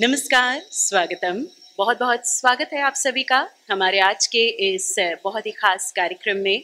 नमस्कार, स्वागतम। बहुत बहुत स्वागत है आप सभी का हमारे आज के इस बहुत ही खास कार्यक्रम में।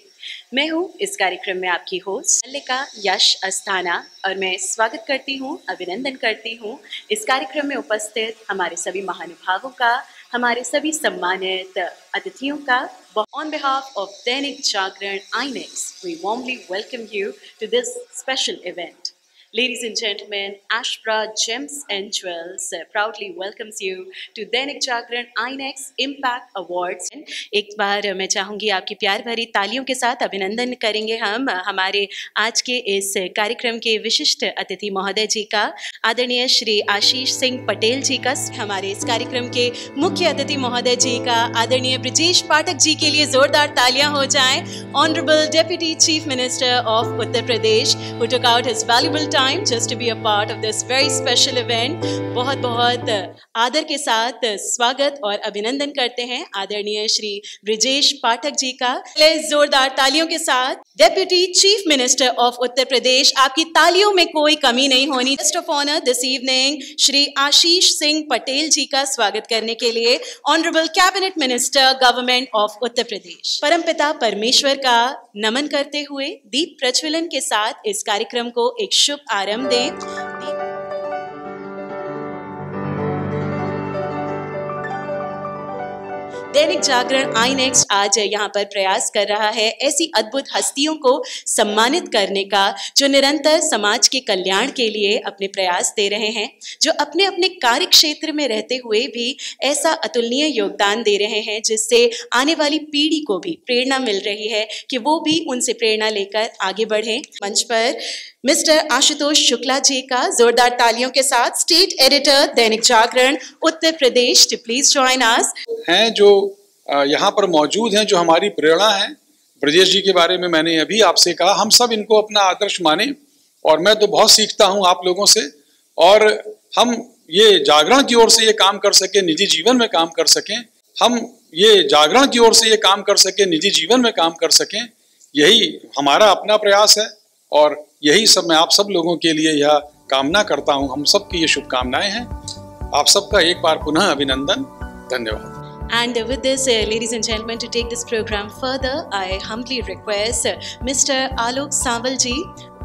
मैं हूँ इस कार्यक्रम में आपकी होस्ट मल्लिका यश अस्थाना, और मैं स्वागत करती हूँ, अभिनंदन करती हूँ इस कार्यक्रम में उपस्थित हमारे सभी महानुभावों का, हमारे सभी सम्मानित अतिथियों का। On behalf of Dainik Jagran i next we warmly welcome you to this special event Ladies and gentlemen, Ashpra Gems and Jewels uh, proudly welcomes you to Dainik Jagran INEX Impact Awards. एक बार मैं चाहूँगी आपकी प्यार भरी तालियों के साथ अभिनंदन करेंगे हम हमारे आज के इस कार्यक्रम के विशिष्ट अतिथि महोदय जी का आदरणीय श्री आशीष सिंह पटेल जी का हमारे इस कार्यक्रम के मुख्य अतिथि महोदय जी का आदरणीय ब्रजेश पाठक जी के लिए जोरदार तालियाँ हो जाएँ honourable deputy chief minister of Uttar Pradesh who took out his valuable time time just to be a part of this very special event. बहुत बहुत आदर के साथ स्वागत और अभिनंदन करते हैं आदरणीय श्री ब्रिजेश पाठक जी का। जोरदार तालियों के साथ deputy chief minister of Uttar Pradesh आपकी तालियों में कोई कमी नहीं होनी। Guest of honour this evening Shri Ashish Singh Patel ji का स्वागत करने के लिए honourable cabinet minister government of Uttar Pradesh परमपिता परमेश्वर का नमन करते हुए, दीप प्रज्वलन के साथ इस कार्यक्रम को एक शुभ आरंभ दें। दैनिक जागरण आई नेक्स्ट आज यहाँ पर प्रयास कर रहा है ऐसी अद्भुत हस्तियों को सम्मानित करने का, जो निरंतर समाज के कल्याण के लिए अपने प्रयास दे रहे हैं, जो अपने अपने कार्य क्षेत्र में रहते हुए भी ऐसा अतुलनीय योगदान दे रहे हैं, जिससे आने वाली पीढ़ी को भी प्रेरणा मिल रही है कि वो भी उनसे प्रेरणा लेकर आगे बढ़े। मंच पर मिस्टर आशुतोष शुक्ला जी का जोरदार तालियों के साथ state editor Dainik Jagran, Uttar Pradesh to please join us हैं जो यहाँ पर मौजूद हैं, जो हमारी प्रेरणा है, ब्रजेश जी के बारे में मैंने अभी आपसे कहा, हम सब इनको अपना आदर्श माने और मैं तो बहुत सीखता हूँ आप लोगों से और हम ये जागरण की ओर से ये काम कर सके, निजी जीवन में काम कर सकें, हम ये जागरण की ओर से ये काम कर सके, निजी जीवन में काम कर सकें, यही हमारा अपना प्रयास है और यही सब मैं आप सब लोगों के लिए यह कामना करता हूँ हम सब की ये शुभकामनाएँ हैं आप सबका एक बार पुनः अभिनंदन धन्यवाद And with this, uh, ladies and gentlemen, to take this program further, I humbly request uh, Mr. Alok Sambalji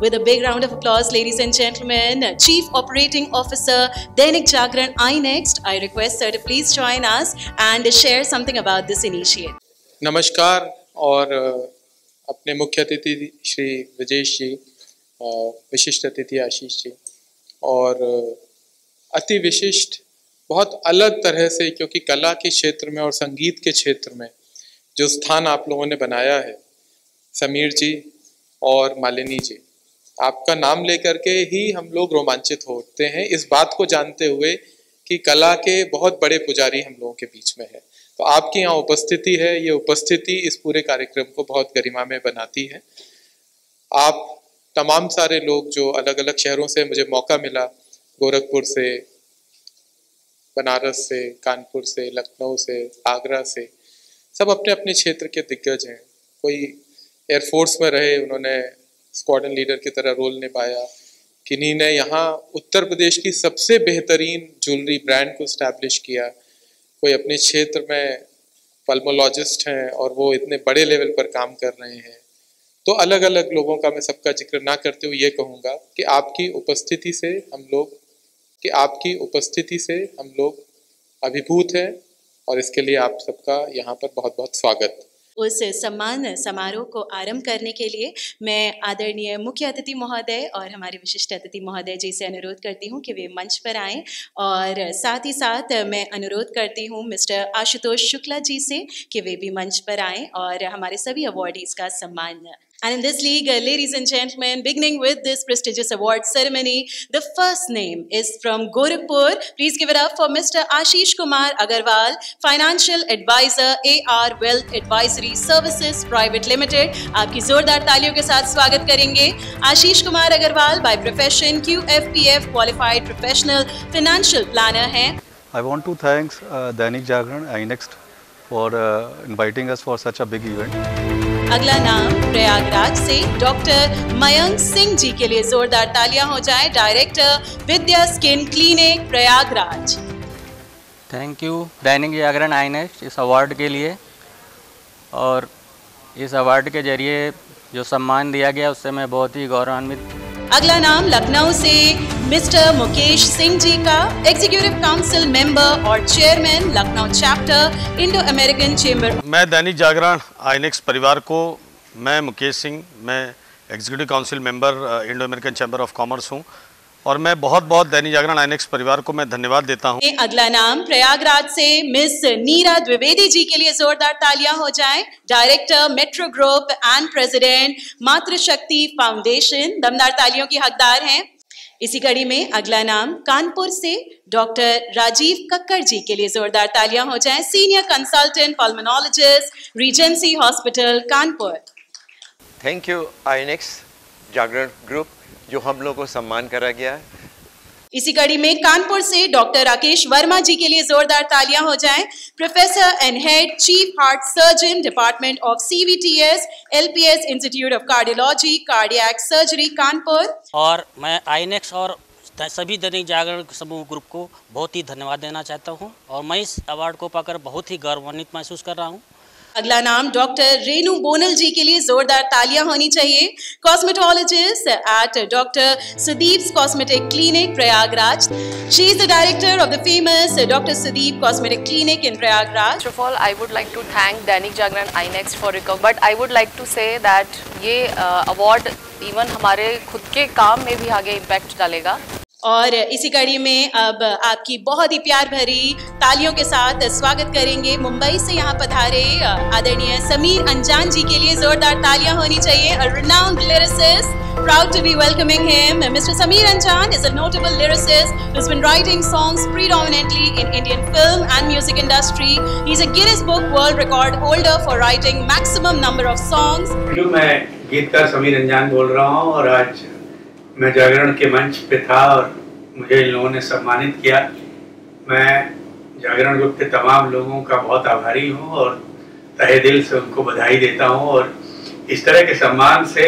with a big round of applause, ladies and gentlemen, Chief Operating Officer, Dainik Jagran iNext. I request sir to please join us and share something about this initiative. नमस्कार और अपने मुख्य अतिथि श्री विजेश जी विशिष्ट अतिथि आशीष जी। और अति विशिष्ट, बहुत अलग तरह से, क्योंकि कला के क्षेत्र में और संगीत के क्षेत्र में जो स्थान आप लोगों ने बनाया है, समीर जी और मालिनी जी, आपका नाम लेकर के ही हम लोग रोमांचित होते हैं। इस बात को जानते हुए कि कला के बहुत बड़े पुजारी हम लोगों के बीच में है। तो आपकी यहाँ उपस्थिति है, ये उपस्थिति इस पूरे कार्यक्रम को बहुत गरिमा में बनाती है। आप तमाम सारे लोग जो अलग अलग शहरों से मुझे मौका मिला, गोरखपुर से, बनारस से, कानपुर से, लखनऊ से, आगरा से, सब अपने अपने क्षेत्र के दिग्गज हैं। कोई एयरफोर्स में रहे, उन्होंने स्क्वाडन लीडर की तरह रोल निभाया। किन्हीं ने यहाँ उत्तर प्रदेश की सबसे बेहतरीन ज्वेलरी ब्रांड को स्टैब्लिश किया। कोई अपने क्षेत्र में पल्मोलॉजिस्ट हैं और वो इतने बड़े लेवल पर काम कर रहे हैं। तो अलग अलग लोगों का मैं सबका ज़िक्र ना करते हुए ये कहूँगा कि आपकी उपस्थिति से हम लोग, कि आपकी उपस्थिति से हम लोग अभिभूत हैं और इसके लिए आप सबका यहाँ पर बहुत बहुत स्वागत। उस सम्मान समारोह को आरंभ करने के लिए मैं आदरणीय मुख्य अतिथि महोदय और हमारे विशिष्ट अतिथि महोदय जी से अनुरोध करती हूँ कि वे मंच पर आएँ और साथ ही साथ मैं अनुरोध करती हूँ मिस्टर आशुतोष शुक्ला जी से कि वे भी मंच पर आएँ और हमारे सभी अवार्डीज़ का सम्मान And in this league, uh, ladies and gentlemen, beginning with this prestigious award ceremony, the first name is from Gorakhpur. Please give it up for Mr. Ashish Kumar Agarwal, Financial Advisor, AR Wealth Advisory Services Private Limited. आपकी जोरदार तालियों के साथ स्वागत करेंगे Ashish Kumar Agarwal by profession QFPF qualified professional financial planner हैं. I want to thank uh, Dainik Jagran, INEXT for uh, inviting us for such a big event. अगला नाम प्रयागराज से डॉक्टर मयंक सिंह जी के लिए जोरदार तालियाँ हो जाए director Vidya skin clinic Prayagraj. Thank you Dainik Jagran i इस अवार्ड के लिए। और इस अवार्ड के ज़रिए जो सम्मान दिया गया उससे मैं बहुत ही गौरवान्वित अगला नाम लखनऊ से मिस्टर मुकेश सिंह जी का एग्जीक्यूटिव काउंसिल मेंबर और chairman Lucknow chapter Indo American chamber मैं दैनिक जागरण आईनेक्स परिवार को मैं मुकेश सिंह मैं executive council member Indo American chamber of commerce हूँ और मैं बहुत बहुत दैनिक जागरण आईनेक्स परिवार को मैं धन्यवाद देता हूँ। अगला नाम प्रयागराज से मिस नीरा द्विवेदी जी के लिए जोरदार तालियाँ हो जाए। Director metro group and president Matrishakti foundation दमदार तालियों की हकदार हैं। इसी कड़ी में अगला नाम कानपुर से डॉक्टर राजीव कक्कर जी के लिए जोरदार तालियाँ हो जाएँ। Senior consultant pulmonologist Regency hospital Kanpur. Thank you i next Jagran group जो हम लोग को सम्मान करा गया है। इसी कड़ी में कानपुर से डॉक्टर राकेश वर्मा जी के लिए जोरदार तालियाँ हो जाएँ। Professor and head chief heart surgeon department of CVTS LPS institute of cardiology cardiac surgery Kanpur. और मैं आईनेक्स और सभी दैनिक जागरण समूह ग्रुप को बहुत ही धन्यवाद देना चाहता हूँ। और मैं इस अवार्ड को पाकर बहुत ही गौरवान्वित महसूस कर रहा हूँ। अगला नाम डॉक्टर रेनू बोनल जी के लिए जोरदार तालियाँ होनी चाहिए। Cosmetologist at doctor Sudeep cosmetic clinic Prayagraj. She is the director of the famous doctor Sudeep cosmetic clinic in Prayagraj. Of all I would like to thank Dainik Jagran i next for recover but I would like to say that ये award uh, even हमारे खुद के काम में भी आगे impact डालेगा। और इसी कड़ी में अब आपकी बहुत ही प्यार भरी तालियों के साथ स्वागत करेंगे मुंबई से यहाँ पधारे आदरणीय समीर अंजान जी के लिए जोरदार तालियाँ होनी चाहिए a proud to be welcoming him Mr. Samir Anjan is a notable lyricist who's been writing songs predominantly in Indian film and music industry he's a Guinness Book World Record holder for writing maximum number of songs मैं गीतकार समीर अंजान बोल रहा हूँ और आज मैं जागरण के मंच पे था और मुझे इन लोगों ने सम्मानित किया। मैं जागरण ग्रुप के तमाम लोगों का बहुत आभारी हूँ और तहे दिल से उनको बधाई देता हूँ और इस तरह के सम्मान से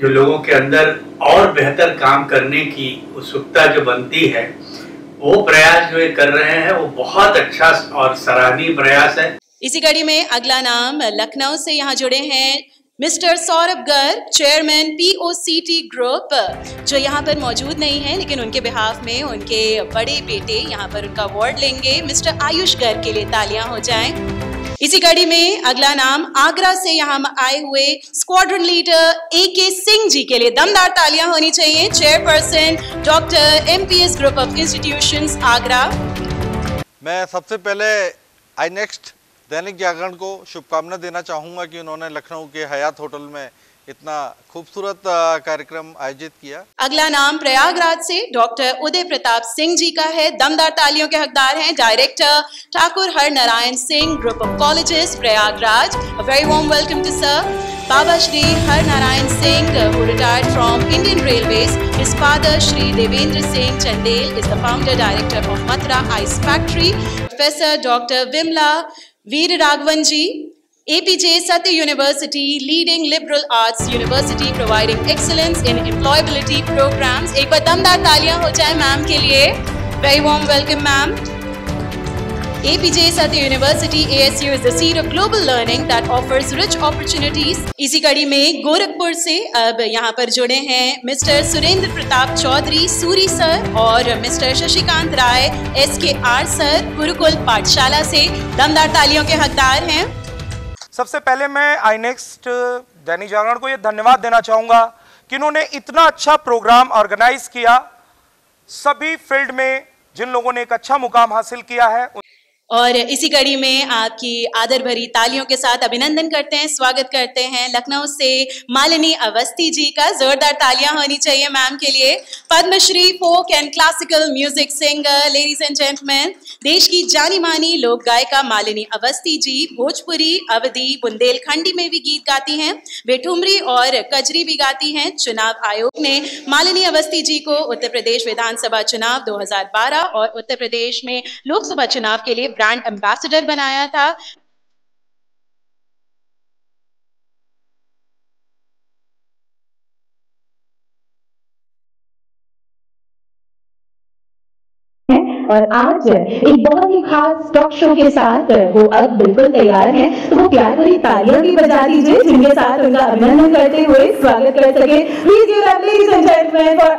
जो लोगों के अंदर और बेहतर काम करने की उत्सुकता जो बनती है, वो प्रयास जो ये कर रहे हैं, वो बहुत अच्छा और सराहनीय प्रयास है। इसी कड़ी में अगला नाम लखनऊ से यहाँ जुड़े हैं mister Saurabh Garg, chairman POCT group, जो यहाँ पर मौजूद नहीं है, लेकिन उनके बिहाफ में उनके बड़े बेटे यहाँ पर उनका अवार्ड लेंगे। मिस्टर आयुष गर्ग के लिए तालियाँ हो जाएँ। इसी कड़ी में अगला नाम, आगरा से यहाँ आए हुए स्क्वाड्रन लीडर ए के सिंह जी के लिए दमदार तालियाँ होनी चाहिए। Chairperson doctor MPS group of institution Agra. मैं सबसे पहले आई नेक्स्ट दैनिक जागरण को शुभकामना देना चाहूँगा कि उन्होंने लखनऊ के हयात होटल में इतना खूबसूरत कार्यक्रम आयोजित किया अगला नाम प्रयागराज से डॉक्टर उदय प्रताप सिंह जी का है दमदार तालियों के हकदार हैं director Thakur Har Narayan Singh group of colleges Prayagraj very warm welcome to sir Baba Shri Har Narayan Singh, who retired from Indian Railways. His father, Shri Devendra Singh Chandel, is the founder director of Matra Ice Factory. Professor Dr. Veer Raghavan ji APJ Satya university leading liberal arts university providing excellence in employability programs एक बार दमदार तालियाँ हो जाए ma'am के लिए। Very warm welcome ma'am APJ Satya University ASU is the seat of global learning that offers rich opportunities. इसी कड़ी में गोरखपुर से अब यहाँ पर जुड़े हैं मिस्टर सुरेंद्र प्रताप चौधरी, सूरी सर और mister Shashikant Rai, S K R sir, Gurukul Pathshala से दमदार तालियों के हकदार हैं सबसे पहले मैं आई नेक्स्ट दैनिक जागरण को यह धन्यवाद देना चाहूँगा कि उन्होंने इतना अच्छा प्रोग्राम ऑर्गेनाइज किया सभी फ़ील्ड में जिन लोगों ने एक अच्छा मुकाम हासिल किया है और इसी कड़ी में आपकी आदर भरी तालियों के साथ अभिनंदन करते हैं, स्वागत करते हैं लखनऊ से मालिनी अवस्थी जी का। जोरदार तालियाँ होनी चाहिए मैम के लिए। Padmashri, folk and classical music singer, ladies and gentleman, देश की जानी मानी लोक गायिका मालिनी अवस्थी जी, भोजपुरी, अवधि, बुंदेलखंडी में भी गीत गाती हैं वे और कजरी भी गाती हैं। चुनाव आयोग ने मालिनी अवस्थी जी को उत्तर प्रदेश विधानसभा चुनाव 2012 और उत्तर प्रदेश में लोकसभा चुनाव के लिए ब्रांड एम्बेसडर बनाया था। और आज एक बहुत ही खास टॉक शो के साथ वो अब बिल्कुल तैयार हैं। तो वो प्यार भरी तालियाँ भी बजा दीजिए, जिनके साथ उनका अभिनंदन करते हुए स्वागत कर सके। Please give a ladies and gentleman for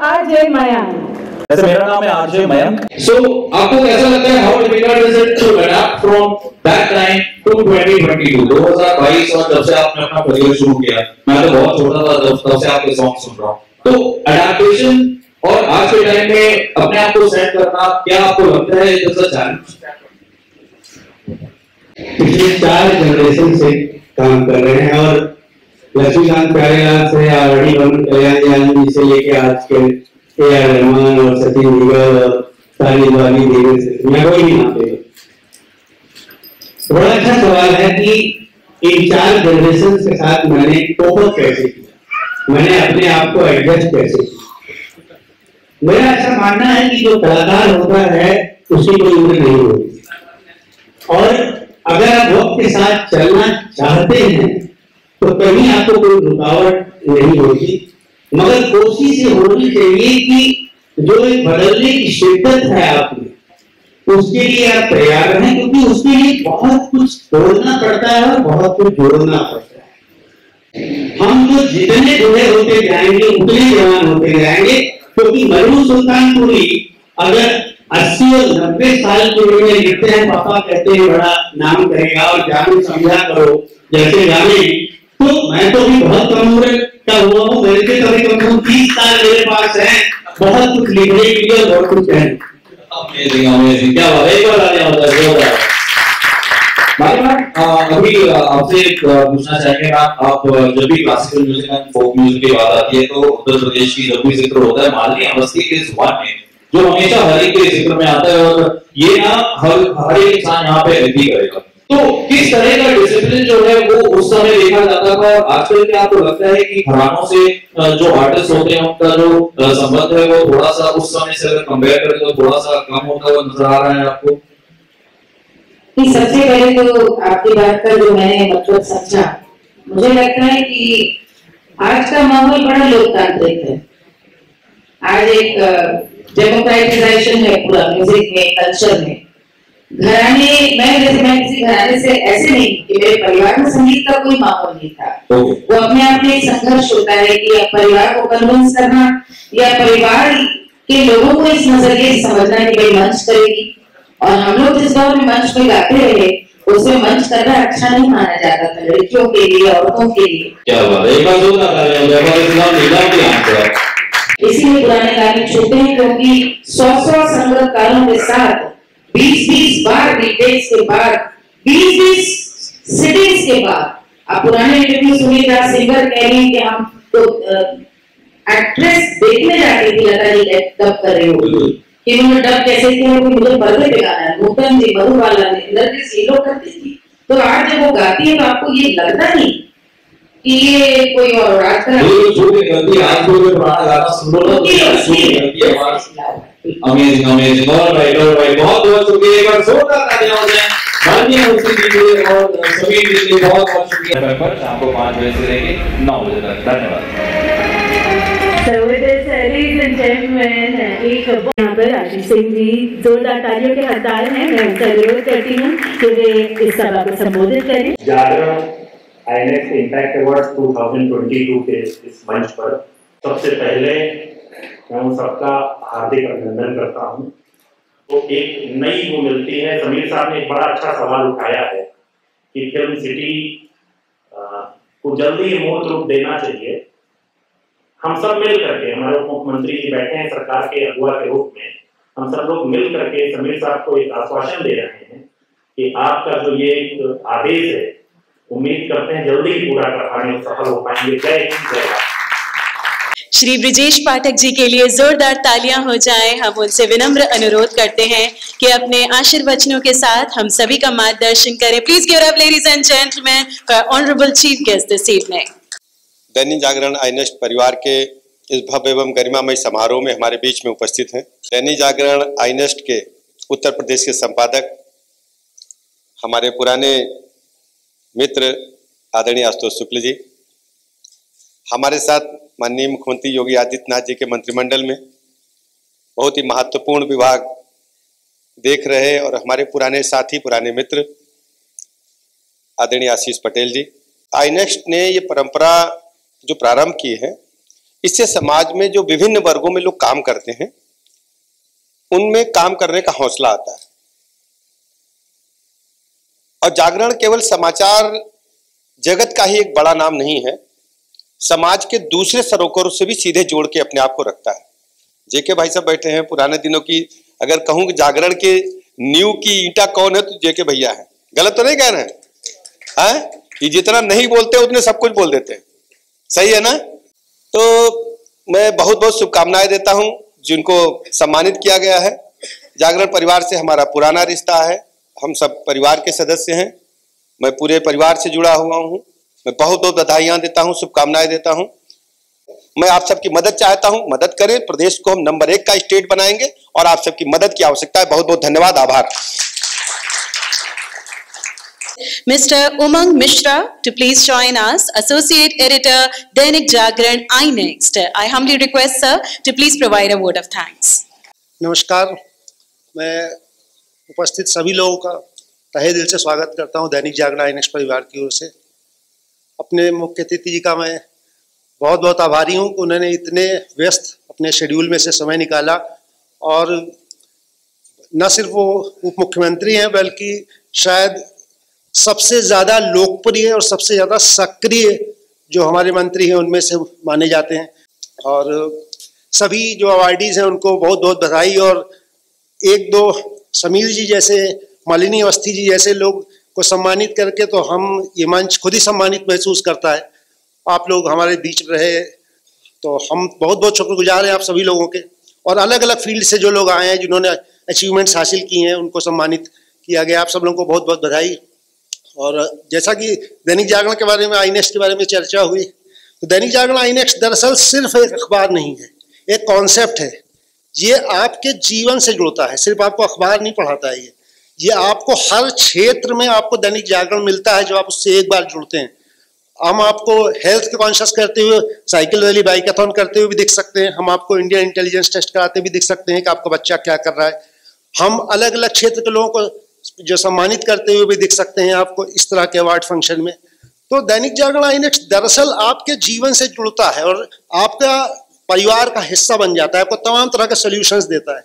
वैसे मेरा नाम है आरजे मयंक। सो आपको कैसा लगता है how difficult is it to adapt from that time to 2022 2022 और जब से आपने अपना करियर शुरू किया मैं तो बहुत छोटा था जब तब से आपके सॉन्ग सुन रहा हूँ। तो अडैप्टेशन और आज के टाइम में अपने आप को सेट करना क्या आपको लगता है इट इज़ अ चैलेंज पिछले चार जनरेशन से काम कर रहे हैं और लक्ष्मीकांत प्यारेलाल से आर डी बर्मन कल्याण जी से लेके आज के ए आर रहमान और सचिन दिगल और साजिद वाली देवर मैं कोई नहीं नाम देगा बड़ा अच्छा सवाल है कि इन चार जनरेशन के साथ मैंने कोप कैसे किया? मैंने अपने आप को एडजस्ट कैसे किया? मेरा ऐसा मानना है कि जो कलाकार होता है उसकी कोई उम्र नहीं होती। और अगर आप वक्त के साथ चलना चाहते हैं तो कहीं आपको कोई रुकावट नहीं होती। मगर कोशिश ये होनी चाहिए कि जो एक बदलने की शिद्दत है आप उसके लिए आप तैयार हैं क्योंकि उसके लिए बहुत कुछ छोड़ना पड़ता है और बहुत कुछ जोड़ना पड़ता है। हम जो जितने बूढ़े होते जाएँगे, उतने जवान होते जाएँगे, क्योंकि मरू सुल्तानपुरी अगर अस्सी और नब्बे साल की उम्र में लिखते हैं, पापा कहते हैं, बड़ा नाम करेगा और जानू समझा करो, जैसे गाने तो मैं तो भी बहुत कम उम्र हूँ मेरे कभी तीस साल मेरे पास है। बहुत कुछ लिखने के लिए बहुत कुछ कहने अमेजिंग अमेजिंग क्या बात है? एक बार आने वाला है। भाई मैम अभी आपसे पूछना चाहेंगे मैम आप जब भी classical music and folk music की बात आती है तो उत्तर प्रदेश की जब भी ज़िक्र होता है अवस्थी के ज़ुबान में, जो हमेशा हर एक के ज़िक्र में आता है, और ये ना, हर हर एक इंसान यहाँ पे एग्री करेगा। तो किस तरह का डिसिप्लिन जो है वो उस समय देखा जाता था? और आजकल क्या आपको लगता है कि घरानों से जो आर्टिस्ट होते हैं, उनका जो संबंध है वो थोड़ा सा उस समय से अगर कंपेयर करें तो थोड़ा सा कम होता हुआ नज़र आ रहा है आपको? कि सबसे पहले तो आपकी बात का जो मैंने मतलब समझा, मुझे लगता है कि आज का माहौल बड़ा लोकतांत्रिक है। आज एक डेमोक्रेटाइजेशन है पूरा म्यूज़िक में कल्चर में। घराने मैं जैसे मैं किसी घराने से ऐसे नहीं कि मेरे परिवार में संगीत का कोई माहौल नहीं था। वो अपने आप में एक संघर्ष होता है कि परिवार को कन्विंस करना या परिवार के लोगों को इस नज़रिए से समझना कि भाई मंच करेगी। और हम लोग जिस दौर में मंच पे गाते रहे उसमें मंच करना अच्छा नहीं माना जाता था लड़कियों के लिए औरतों के लिए। क्या बात है एक बार इसीलिए पुराने गाने छूटे हैं क्योंकि सौ सौ संगीतकारों के साथ बीस बीस बार रिटेक्स के बाद बीस बीस सिटिंग्स के बाद आप पुराने इंटरव्यू सुनिए जहाँ सिंगर कह रही कि हम तो एक्ट्रेस देखने जाती थी लता जी डब कर रही हो। कि उन्होंने डब कैसे किया कि मुझे पर्दे पे गाना है। नूतन जी मधुबाला ने नरगिस ये लोग करती थी। तो आज जब वो गाती है तो आपको ये लगता नहीं कि ये कोई और आजकल भी गलती आज कोई पुराना गाना सुन लो ना भी गलती है अमेजिंग अमेजिंग और भाई और भाई बहुत बहुत शुक्रिया एक बार जोरदार तालियाँ हो जाए माननीय मुफ्ती जी के लिए और सभी के लिए बहुत बहुत शुक्रिया। पर शाम को पाँच बजे से लेके नौ बजे तक। धन्यवाद। एक यहाँ पर आशीष सिंह जी जोरदार तालियों के हकदार हैं। मैं उनका अनुरोध करती हूँ। कि वे इस सभा को संबोधित करें। जागरण आईनेक्स इम्पैक्ट अवार्ड 2022 के इस मंच पर सबसे पहले मैं उन सबका हार्दिक अभिनंदन करता हूँ। तो एक नई वो मिलती है। समीर साहब ने एक बड़ा अच्छा सवाल उठाया है कि फ़िल्म सिटी को जल्दी मूर्त रूप देना चाहिए। हम सब मिल करके, हमारे उप मुख्यमंत्री जी बैठे हैं सरकार के अगुआ के रूप में, हम सब लोग मिल करके समीर साहब को एक आश्वासन दे रहे हैं कि आपका जो ये एक आदेश है, उम्मीद करते हैं जल्दी ही पूरा कर में सफल हो पाएँगे। जय हिंद, जय भारत। श्री ब्रिजेश पाठक जी के लिए जोरदार तालियाँ हो जाएँ। हम उनसे विनम्र अनुरोध करते हैं कि अपने आशीर्वचनों के साथ हम सभी का मार्गदर्शन करें। Please give up ladies and gentleman for honourable chief guest this evening Dainik Jagran i next परिवार के इस भव्य एवं गरिमामय समारोह में हमारे बीच में उपस्थित हैं। दैनिक जागरण आईनेस्ट के उत्तर प्रदेश के संपादक, हमारे पुराने मित्र आदरणीय आशुतोष शुक्ल जी, हमारे साथ माननीय मुख्यमंत्री योगी आदित्यनाथ जी के मंत्रिमंडल में बहुत ही महत्वपूर्ण विभाग देख रहे और हमारे पुराने साथी, पुराने मित्र, आदरणीय आशीष पटेल जी आई नेक्स्ट ने ये परंपरा जो प्रारंभ की है, इससे समाज में जो विभिन्न वर्गों में लोग काम करते हैं, उनमें काम करने का हौसला आता है। और जागरण केवल समाचार जगत का ही एक बड़ा नाम नहीं है समाज के दूसरे सरोकारों से भी सीधे जोड़ के अपने आप को रखता है। जेके भाई साहब बैठे हैं, पुराने दिनों की, अगर कहूँ जागरण के न्यू की ईटा कौन है तो जेके भैया है। गलत तो नहीं कह रहे हैं? है? ये जितना नहीं बोलते, उतने सब कुछ बोल देते हैं। सही है ना? तो मैं बहुत बहुत शुभकामनाएँ देता हूँ, जिनको सम्मानित किया गया है। जागरण परिवार से हमारा पुराना रिश्ता है। हम सब परिवार के सदस्य हैं। मैं पूरे परिवार से जुड़ा हुआ हूँ। मैं बहुत बहुत बधाइयाँ देता हूँ शुभकामनाएँ देता हूँ मैं आप सबकी मदद चाहता हूँ मदद करें प्रदेश को हम नंबर एक का स्टेट बनाएँगे और आप सबकी मदद की आवश्यकता है बहुत बहुत धन्यवाद आभार Mr. Umang Mishra to please join us, Associate Editor, Dainik Jagran iNext. I humbly request sir to please provide a word of thanks. नमस्कार मैं उपस्थित सभी लोगों का तहे दिल से स्वागत करता हूँ दैनिक जागरण आई परिवार की ओर से अपने मुख्य अतिथि जी का मैं बहुत बहुत आभारी हूँ कि उन्होंने इतने व्यस्त अपने शेड्यूल में से समय निकाला और न सिर्फ़ वो उप मुख्यमंत्री हैं, बल्कि शायद सबसे ज़्यादा लोकप्रिय और सबसे ज़्यादा सक्रिय जो हमारे मंत्री हैं, उनमें से माने जाते हैं। और सभी जो अवार्डीज हैं, उनको बहुत बहुत बधाई और एक दो समीर जी जैसे, मालिनी अवस्थी जी जैसे लोग को सम्मानित करके तो हम ये मंच खुद ही सम्मानित महसूस करता है। आप लोग हमारे बीच रहे तो हम बहुत बहुत शुक्रगुजार हैं आप सभी लोगों के। और अलग अलग फ़ील्ड से जो लोग आए हैं, जिन्होंने अचीवमेंट्स हासिल किए हैं, उनको सम्मानित किया गया। आप सब लोगों को बहुत बहुत बधाई। और जैसा कि दैनिक जागरण के बारे में आई के बारे में चर्चा हुई तो दैनिक जागरण आई दरअसल सिर्फ़ एक अखबार नहीं है, एक कॉन्सेप्ट है। ये आपके जीवन से जुड़ता है, सिर्फ़ आपको अखबार नहीं पढ़ाता है ये। ये आपको हर क्षेत्र में आपको दैनिक जागरण मिलता है जो आप उससे एक बार जुड़ते हैं। हम आपको हेल्थ के कॉन्शियस करते हुए साइकिल रैली बाइकाथन करते हुए भी दिख सकते हैं। हम आपको इंडियन इंटेलिजेंस टेस्ट कराते भी दिख सकते हैं कि आपका बच्चा क्या कर रहा है। हम अलग अलग क्षेत्र के लोगों को जो सम्मानित करते हुए भी दिख सकते हैं आपको इस तरह के अवार्ड फ़ंक्शन में। तो दैनिक जागरण आईनेक्स दरअसल आपके जीवन से जुड़ता है और आपका परिवार का हिस्सा बन जाता है, आपको तमाम तरह के सोल्यूशंस देता है।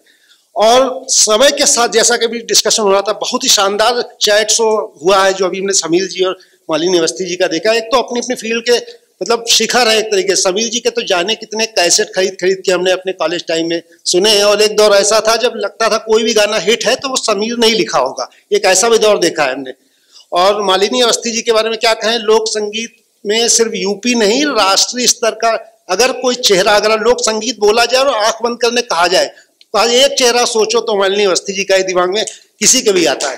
और समय के साथ जैसा कि डिस्कशन हो रहा था, बहुत ही शानदार चैट शो हुआ है जो अभी हमने समीर जी और मालिनी अवस्थी जी का देखा। एक तो अपनी अपनी फ़ील्ड के मतलब शिखर है एक तरीके से। समीर जी के तो जाने कितने कैसेट खरीद खरीद के हमने अपने कॉलेज टाइम में सुने हैं। और एक दौर ऐसा था, जब लगता था कोई भी गाना हिट है तो वो समीर ने ही लिखा होगा। एक ऐसा भी दौर देखा है हमने। और मालिनी अवस्थी जी के बारे में क्या कहें? लोक संगीत में सिर्फ़ यूपी नहीं, राष्ट्रीय स्तर का अगर कोई चेहरा, अगर लोक संगीत बोला जाए और आँख बंद करने कहा जाए तो आज एक चेहरा सोचो तो मालिनी अवस्थी जी का ही दिमाग में किसी के भी आता है।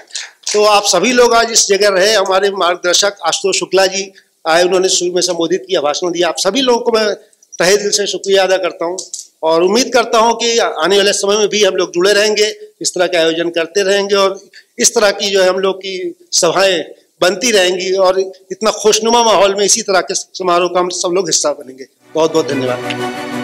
तो आप सभी लोग आज इस जगह रहे, हमारे मार्गदर्शक आशुतोष शुक्ला जी आए, उन्होंने शुरू में संबोधित किया, भाषण दिया। आप सभी लोगों को मैं तहे दिल से शुक्रिया अदा करता हूँ और उम्मीद करता हूँ कि आने वाले समय में भी हम लोग जुड़े रहेंगे, इस तरह के आयोजन करते रहेंगे और इस तरह की जो है हम लोग की सभाएँ बनती रहेंगी और इतना खुशनुमा माहौल में इसी तरह के समारोह का हम सब लोग हिस्सा बनेंगे। बहुत बहुत धन्यवाद।